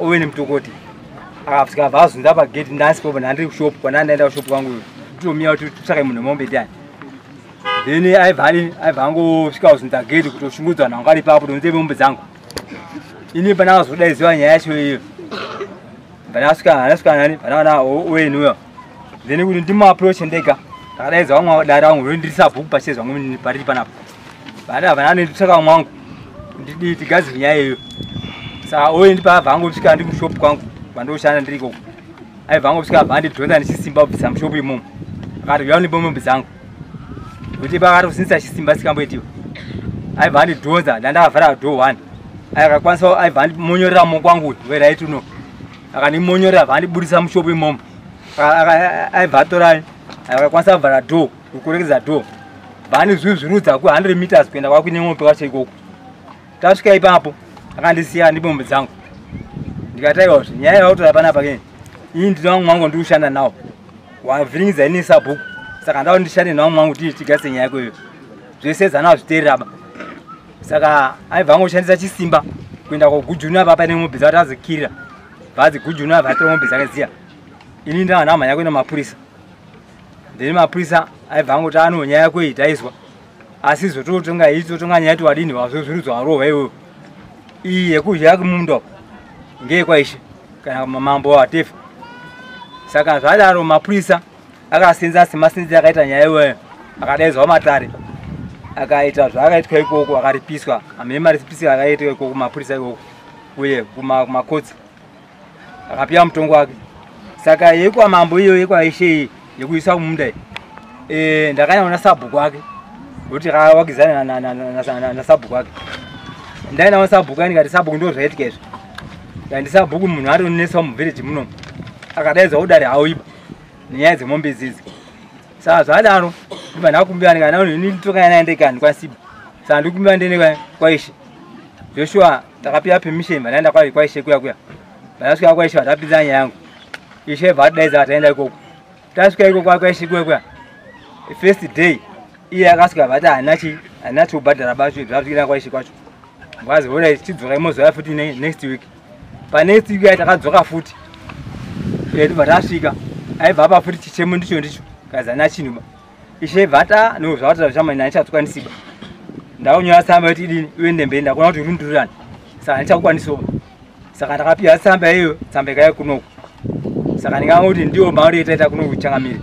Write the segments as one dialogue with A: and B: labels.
A: uve nemutokoti. Akasvika abva azunda pageti ndasipopo ndandiri kushopu kwandandaenda kushopu kwangu tomiya kuti tsvake munhu mombe tiani then aibva ani aibva angosvika kuzunda geti kutoshungudzwa nangu ari papo donzeve mombe dzangu. Ini pandakazodaiziva nyaya yacho iyo. Vandasvika vandasvika nani vandaona uwenuyo then kuti ndimuaproach ndega. Ndakadaidza vamwe dare vangu vendirisa bhuku pachezva ngu pariri panapa. Vanda vananonditsvaka vamwe wangu ndidii tigadzire nyaya iyo saka uye ndipabva angosvika ndi kushopu kwangu kwandoshanda ndiri ikoko. Aibva angosvika abva andidhonza ndichisimba kubvisa mushopu imomo akati uya unipe mombe dzangu kuti pakatosinisa chisimba sikamboitiwa aibva andidhonza ndandakavhara dho one. Akakwanisa aibva andimonyorera moko wangu weright uno akandimonyorera abva andibudisa mushopu imomo aibva atora akakwanisa kuvhara dho kukurekeza dho bhandizvizvirudza ku100 meters kuenda kwakuine mombe kwacho ikoko. Tasvika ipapo akandisiya ndi mombe dzangu. Ndikati aiwazve nyaya yautora panapa ke ii ndina vamwe wangu ndiushanda nawo. Wavhiringidza ini sabhuku saka ndao ndishande navamwe wangu tii tigase nyaya ikweyo zvese zana zviteereraba saka aibva angoshandisa chisimba kuenda kogujunura papa nemombe dzavo tazikirira bvadzigujunura bvatora mombe dzake dziya ini ndanga ndamhanya kuenda mapurisa. Then mapurisa aibva angoti ano nyaya yako iyi taizwa. Asi zototonga itotonga nyaya tiwadini wazozvirudzwa warova iwoyo iyi yekudya kumunda ngeyekwaishe kana mambo watefa saka zvadaro mapurisa akasenza semasenzero akaita nyaya iyoyo akadaizwa matare. Akaita zvaakaitwa ikoko akaripiswa. Amema risipisika akaita ikoko mapurisa ikoko uye kumakotsi. Akapiwa mutongo wake. Saka yekwamambo iyo yekwaishe iyi yekuisa kumunda iyi. Ndakanyaona sabhuku wake kuti wakizana nasabhuku wake ndainawo sabhuku ani kati sabhuku ndo zvaitika izvi. Kandi sabhuku munhu atonesa muvhireji munomu akadaidzwa kudari hauiba nenyaya dzemombe idzidzi saka zvadaro ndibva ndakumbira ndikanainitokanaendeka ndikwasiba saka ndikumbira ndiende kwaishe joshua takapiwa permission vandaenda kwari kwaishe kuya kuya. Vandasvika kwaishe vatapinza nyaya yangu. Ishe bva atidaidza vataenda ikoko. Tasvika ikoko kwaishe kuya kuya. First day iye akasvika vati hanina chi hanina chiubhadhara bacho zvasvikira kwaishe kwacho vaziona tichidzoka imozoya futi next week. Panext week ai takadzoka futi ndibva tasvika aibva apa futi chichemo ndicho ndicho. Kazi hanina chinhuba ishe bvata no zvavatoda zvichamani handichatsuka ndisiba ndakunyora tsamba yoti idini uye ndembei ndakuona kuti rundurirani saka handichakukwanisoba saka ndakapiwa tsamba iyoyo tsamba ikaya kunoku saka ndingangoti ndiwo mauri etaita kunoku changamiri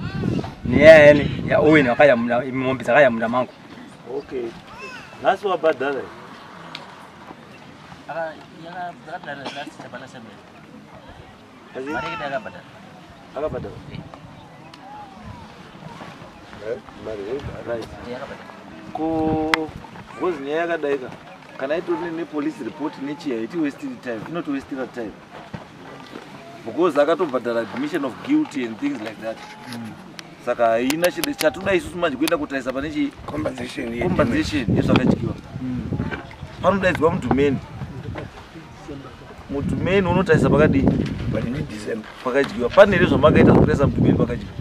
A: nenyaya yene yaowen mombe dzakayamuna mangu.
B: Okay. Nhasi wabhadhara akabhadhara ko kozi nyaya yakadaika kana itori nepolice report nechi haiti wastiri time inotowastira time. Because akatobhadhara admission of guilty and things like that. Saka haina chatoda isusu manje kuenda kutarisa pane chi compensation yezvakadyiwa panodaidzwa mudhumeni mudhumeni unotarisa pakadii? Pakadyiwa. Pane here zvamakaita zvokutarisa mudhumeni pakadyiwa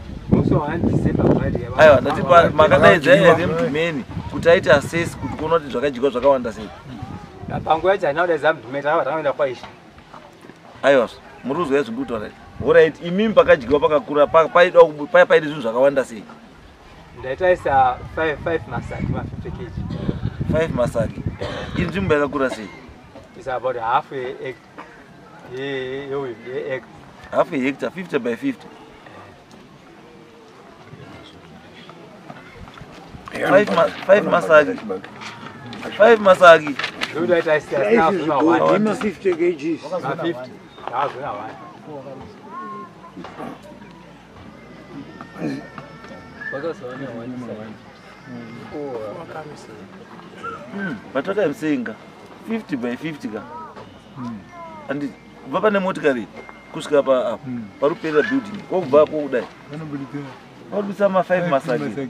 B: aiwa ndati makadaidza here mudhumeni kuti aite assess kuti kuona kuti zvakadyiwa zvakawanda sei?
A: Panguva yacho handina kudaidza mudhumeni takabva takaenda kwaisha.
B: Aiwa muri kuzwa zviri kutaura orit imimi pakadyiwa pakakura paya paine zvinhu zvakawanda sei?
A: Ndaitaisa 5 masaki ma 50 kg.
B: 5 masaki. Iri nzvimbo yakakura sei?
A: Is about half yeacre
B: half ahectar 50 by 50 Five ma- five masaki. five masaki.
A: Ndodaitaisa
C: 50 kgs.
A: 50 ndazona wani
B: vatakamusenga 50 by 50 ka. Andi kubva pane motikari kusvika pa apo pari kuperera building kwakubva ko kudai vanobudisa ma5 masaki.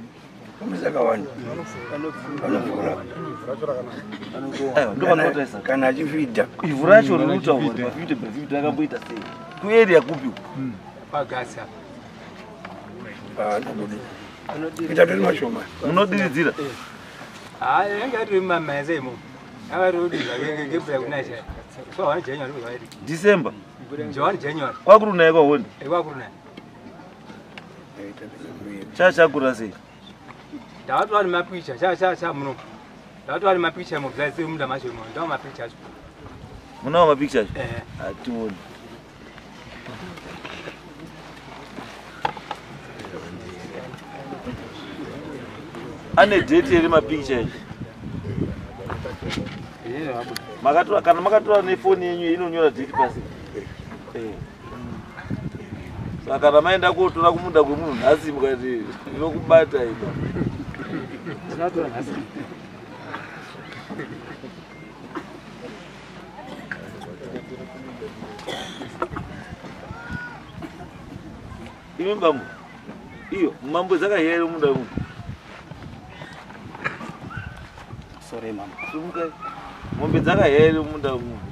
C: kana achifidha.
B: Ivhu racho kuti pa50 by 50 rakamboita sei? Kuarea kupi?
A: Pagasi
C: ita tori mashoma.
B: Munodiridzira?
A: Hayi mumamheze imo yanga tori udizva ngebhula kunaisha so wanijenya ndozvaidi
B: december?
A: Njewani january.
B: Kwakuri unaye kwahondi
A: ekwakurunai
B: chaa chakura sei
A: ndakatova nemapicha cha cha cha muno. Ndakatova nemapicha mobzaise munda masho mo. Ndava mapicha acho.
B: Munawo mapicha acho?
A: Ehe
B: hationi ane dheti here mapicha acho?
A: wabuda.
B: Makatora- kana makatora nefoni yenyu inonyora dheti pasi saka kana maenda kotora kumunda kwemunhu nhasi mukati inokubata ino.
A: Ndakatora nhasi.
B: imi mbambo iyo mambo dzakahiya iri munda wemunhu
D: sorry mama.
B: Sumukai mombe dzakahiya iri munda wemunhu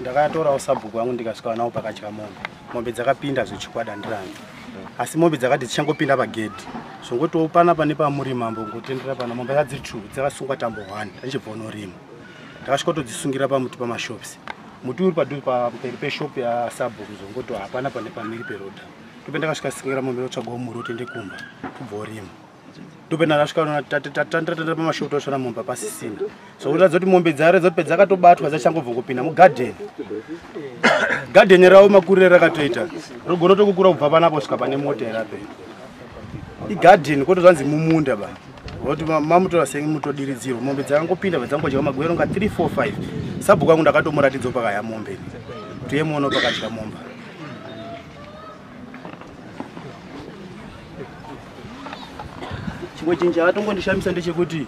D: ndakatorawo sabhuku wangu ndikasvika nawo pakatya mombe. Mombe dzakapinda zvechikwada ndirani. Asi mombe dzakati dzichangopinda pagedhi. Zvongotiwo panapa nepamuri mambo ngotendera pana mombe dzadziri two dzakasungwa tambo one richibva unorima. Ndakasvika kutodzisungira pamuti pamashops. Muti uri padhuze pamberi peshopu yasabhuku zvongoti hapana pane pamiri perodha. Ndope ndakasvika singira mombe rotsvagawo muri utende kumba kubva urima ndope ndakasvika pamashopu tosvona mombe pasisina zvokuratidza kuti mombe dzare dzoti pedzakatobatwa dzachangobva kupinda mugadheni. Gadheni ravo makurire rakatoita rogona tokukura kubva panapo kusvika pane mota irapei igadheni koto zvanzi mumunda ba. Kuti mamutora senge mutodiridzirwa. Mombe dzakangopinda padzangojeka magwero nga 3 4 5 sabhuku angu ndakatomuratidzawo pakaya mombe. Tuyemuono pakatya momba chimwe chinhu chakatongondishamisa ndechekuti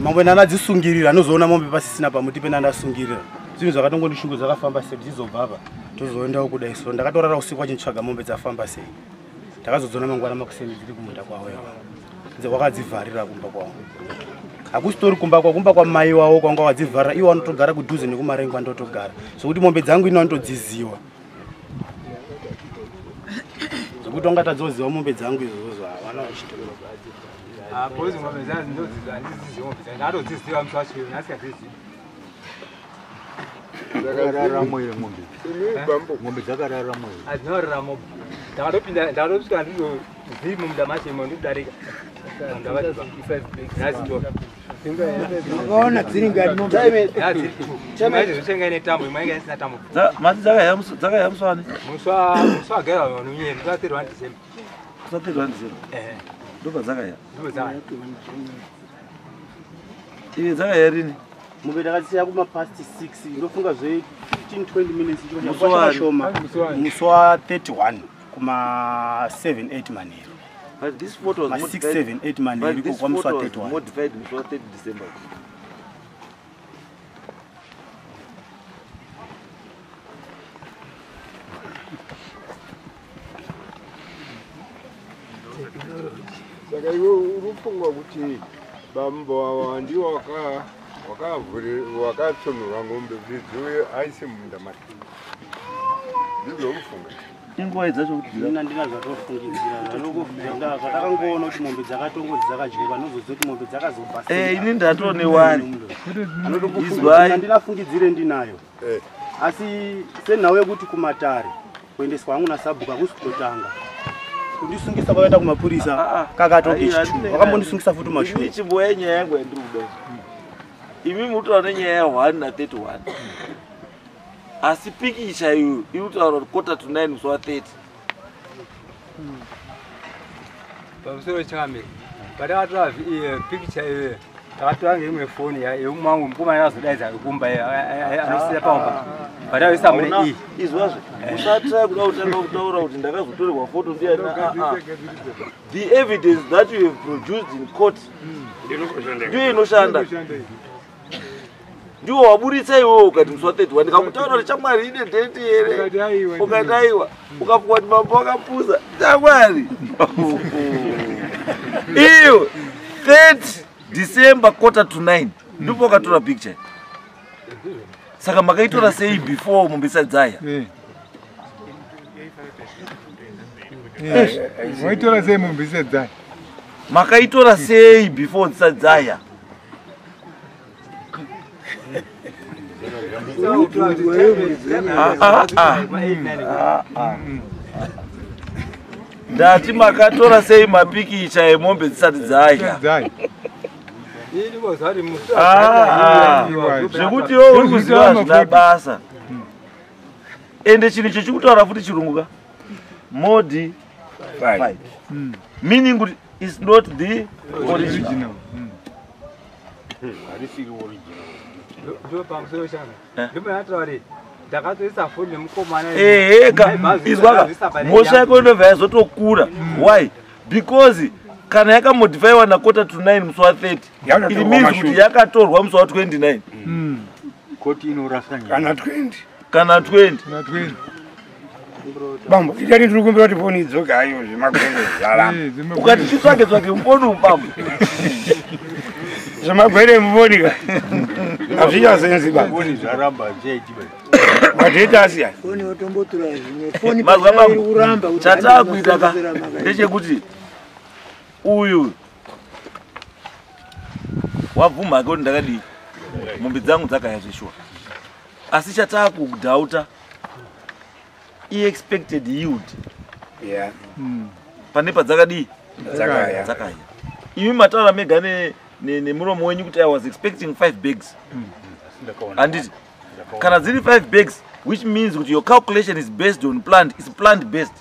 D: mamwe ndanadzisungirira anozoona mombe pasisina pamuti penandasungirira zvinhu zvakatongondishungu zvakafamba sei tichizobva apa. Tozoendawo kudai so ndakatorara usiku wachintsvaga mombe dzafamba sei. Ndakazodzona mangwana makuseni dziri kumunda kwawo iwa nze wakadzivharira kumba kwawo. Hakusitori kumba kwa kumba kwamai wavo kwanga wadzivharira iwo anotogara kudhuze nekumarengo andotogara. Zvokuti mombe dzangu ino anotodziziwa. Zvokuti wangatadzoziva mombe dzangu izvozvo
A: Ah, bhozi ngombe zazi ndodziziva handiziziva ngombe. Zazi ndatodziziva musi wacho ndasikadziziva
E: dzakararamo here mombe mombe dzakararamo here
A: hadzinoraramo ndakatopinda ndakatosvika ndizozivi mumunda machemo ndikudarika
C: Makaona dziri ngati mombe.
A: zvichengai netambo imwe inga isina tambo
B: Dza- mati dzakahiya musi- dzakahiya muswane.
A: Muswa muswa wagaira nomunyeri musi wa31 december
B: kusatirwa ndizero
A: ehe
B: ndobva dzakahiya
A: ndipo dzaa
B: ive dzakahiya rini
D: mombe ndakasiya kumapasti 6 ndofunga zve 15 20 minutes chikashoma musi wa31 kuma 7 8 manheru.
B: But this photo was
D: ma
B: modified-
D: 6 7 8
B: but
D: manheru iko kwamusi
B: photo was
D: wa31
B: modified musi wa 30 december
E: saka iwe urufunga kuti bambo ava ndiwo wakatsonhorwa ngombe kuti dziuye aise munda make ndizvo urufunga
B: inguva dzacho kuti dzira
D: ina ndina zvatofungidzira zvatakangoona kuti mombe dzakatongodzi dzakadyoka nozoziva kuti mombe dzakazobva
B: Eh, ini ndatone wani. Izwai.
D: anotokufungidzira ndinafungidzire ndinayo.
E: Eh.
D: asi senhau yekuti kumatare kuendeswa hangu nasabhuku hakusi kutotanga kundisungisa kwakaenda kumapurisa
B: Ah, ah.
D: chitu
B: handine-
D: wakambondisungisa futi mashure
B: chimboya nyaya yangu yandiri kuda imi mutaura nenyaya ya1 na31 asi pikicha iyoyo iri kutaura kuti kota to 9 musi wa30
A: pamusoro wechingamiri patakatora pikicha iyoyo takatora ngeimwe foni yeumwangu mukomana azodaidza kumba anosiya pamba patavisa mune iyi
B: izwazve usatrai kuda kutanga kutaura kuti ndakazotorerwa foto ndiana the evidence that you have produced in court ndiyo inoshanda. Ndiwo waburitsa iwewo ukati musi wa31 ndikakutaura kuti chamwari ine dheti here? Ukati aiwa ukafunga kuti mambo akapuza. Chamwari iyo 30 december quarter to 9 ndipo wakatora picture. Saka makaitora sei before mombe isati dzaya
E: maitora sei mombe isati dzaya
B: makaitora sei before dzisati dzaya ndati makatora sei mapikicha emombe dzisati. Ah, zvekuti iwo uri kuziva zvina basa ende chinhu icho chikutaura futi chirungu ka? Modi meaning kuti is not the origin
E: Original.
C: Harisiri original.
B: Eh.
A: ndopanatauri ndakatoisa foni nemukomana
B: eheka izwaka. mhosva yako. inobva yazotokura. Why? Because kana yakamodifaiwa nakota to 9 musi wa30
C: Yakatorwa
B: it means kuti yakatorwa musi wa29
C: Koti inorasa nyama. Kana 20.
B: kana 20
E: Kuna 20.
C: Bambo, ichari tiri kumbira kuti foni idzoke hayo zvemagwere.
E: Eh, dzime-
B: ukati chitsvake tsvake mufoni upambo
C: Zvemagwere mufoni ka. Hazvichasenzi ba.
D: foni zvaramba zvichaitiba
C: Madheta asiyana.
B: mazwa bambo chataakuita ka ndechekuti uyu. Wabvuma ke kuti ndakadii? Mombe dzangu dzakaya zveshuwa. Asi chataakudhauta iexpected yield.
C: Yeah.
B: pane padzakadii?
C: Dzakaya.
B: dzakaya. Imi mataura mega ne- ne- nemuromo wenyu kuti i was expecting five bags. Handiti kana dziri five bags which means kuti your calculation is based on plant is plant based.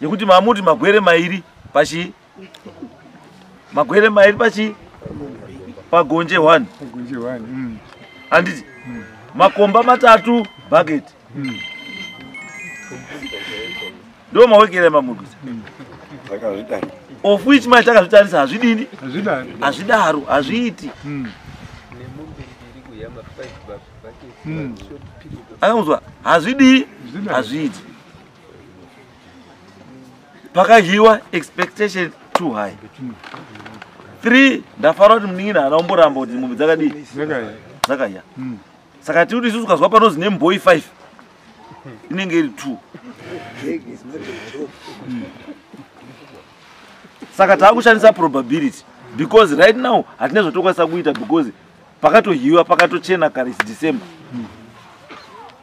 B: Yekuti mamuti magwere mairi pachi magwere mairi pachi? Pagonje 1
E: Gunje wani. Mm.
B: handiti? Makomba matatu bucket. Ndo mawekera emamurwisa
C: Dzakazvidai.
B: of which mai takazvitarisa hazvidini? Hazvidaro hazviiti.
E: Mm. Mm.
B: akamuzwa hazvidii hazviiti. Pakadyiwa expectation too high three ndafanira kuti munin'ina haana kumboramba kuti mombe dzakadii?
E: Dzakaya.
B: dzakaya
E: Mm.
B: saka tiri kuti isusu ukazwa panozi nemboi 5 inenge iri 2 saka taakushandisa probability because right now hatina zvotokwanisa kuita because pakatohiwa pakatochena kare isi december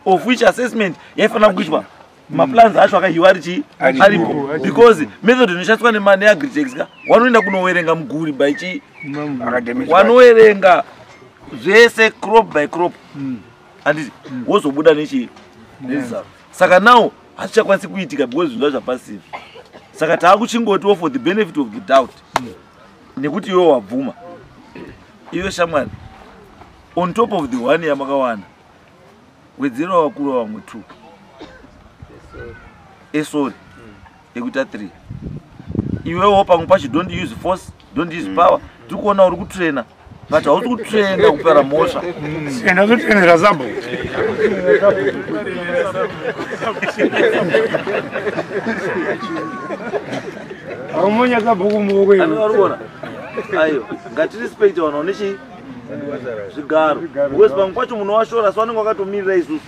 B: of which assessment yaifanira kuitwa maplans acho akahiwa arichi
C: Aripo.
B: aripo. because method inoshandiswa nema- neagritex ka wanoenda kunowerenga muguri by chi?
E: Mamu.
C: Akademishwa.
B: wanowerenga zvese crop by crop. Handiti wozobuda nechi? Nerizaro saka now hazvichakwanisi kuitika because zvinova zvapasive saka taakuchingotiwo for the benefit of the doubt. Nekuti iwe wabvuma. Iwe shamwari on top of the one yamakawana wedzera wakuru vamwe two esori ekuita three. Iwewo pamwe pacho don't use force don't use power. Tiri kuona uri kutraina but hausi kutraina kupera mhosva.
C: Enda zotenera zambo. Aumunya zabhuku muoko
B: ani
C: ino.
B: varikuona aiwa ngatirespekte vanhu vanechi zvigaro because pamwe pacho munhu washora so vanenge vakatomirira isusu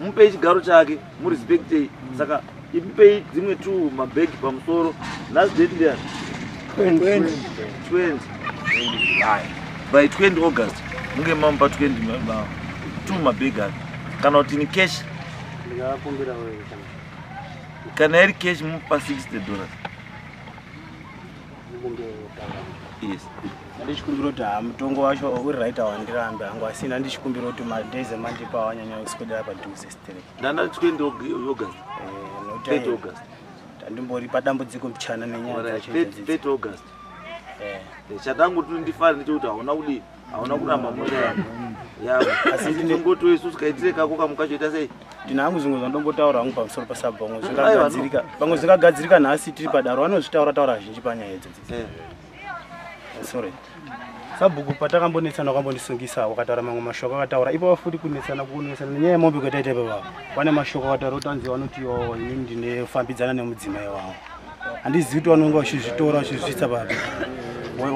B: mupei chigaro chake murespektei saka imupei dzimwe tu mabhegi pamusoro. Nhasi date ndiani 20 by 20 august munge mamupa 20 ma- ma- tu mabhegi ake. Kana kuti ni cash?
F: Kana.
B: Iri cash mupa 60 dollars. Yes
D: ndichikumbira kuti ha mutongo wacho uri right awandirambe hangu asina. Ndichikumbira kuti madays emandipa awanyanya kuswedera padhuze straight
B: ndandati 20 Aug- august.
D: Eh,
B: 30
D: nokuti
B: august.
D: Tandimbori padambudziko mbichana nenyaya dzacho
B: 30
D: idzodzi
B: 30 august.
D: Eh,
B: Eh, chatangu turi ndifane ndechekuti hauna kudii hauna kuramba mota yavo asi ndinongoto isusu kaitire kako kamukachoita sei?
D: Ndina hangu zvimwe zvandombotaura hangu pamusoro pasabhongo
B: Aiwa,
D: zvingagadzirika pamwe zvingagadzirika nhasi tiri padaro. Vanozvitaura taura zhinji panyaya idzodzi sorry. Sabhuku patakambonetsana wakambondisungisa wakataura mamwe mashoko akataura ipava futi kunetsana kunetsana nenyaya yemombe kwetaita ipava pane mashoko akataura utanzi vanoti yo inini ndinefambidzana nemudzimai wavo handizivi kuti vanonga vachizvitora vachizvitsa papi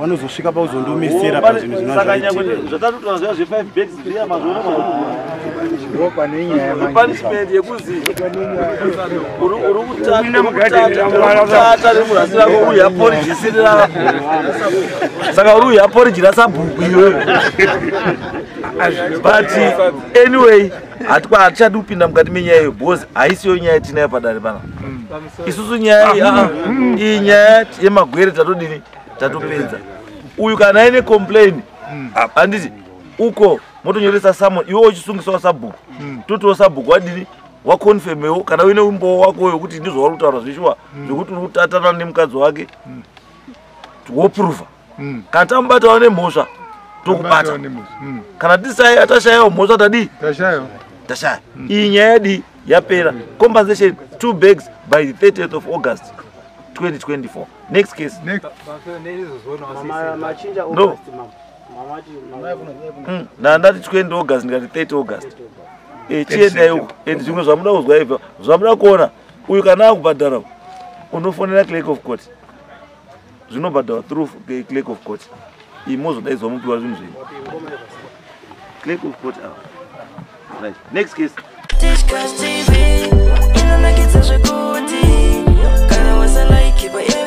D: vanozosvika pauzondomisera
B: oh,
D: pazvinhu
B: pane- saka
D: zvinozvaitika
B: nyangwe zvatatu tona zviya zve5 bags zviya mazuona punishment yekuzi uri uri kuta- uri kutata nemurasi rako uri aporiji isiri rako saka uri uyaporiji rasabhuku iwewe but anyway hatikwa hatichadi kupinda mukati menyaya iyo because haisiyo nyaya yatinayo padare pana isusu nyaya aa, iyi nyaya yemagwere tatodini tatopedza uyu kana aine complain handiti uko motonyoresa samon iwe uchisungisawo sabhuku totiwo sabhuku wadini wakonfemewo kana uine umbowo wako wekuti ndizvo vari kutaura zvishuwa zvekuti uri kutatana nemukadzi wake wopruvha kana tamubatawo nemhosva tokubata kana tisai atashayawo mhosva tadii tashaya iyi nyaya yadi yapera compensation two bags by the 30th of august 2024 next case
F: machinja
B: No ndandati 20 hmm. august. Ndikati 30 august. chiendaiwo and zvimwe zvamuda kuzwa ibva zvamuda kuona uyu kana akubhadhara unofonera clerk of court. Zvinobhadharwa through clerk of court. Imozodaidzwa mupiwa zvinhu zvenyu clerk of court ava right. Next case.
G: Discuss TV, inonakidza zvekuti kana wasalaiki pae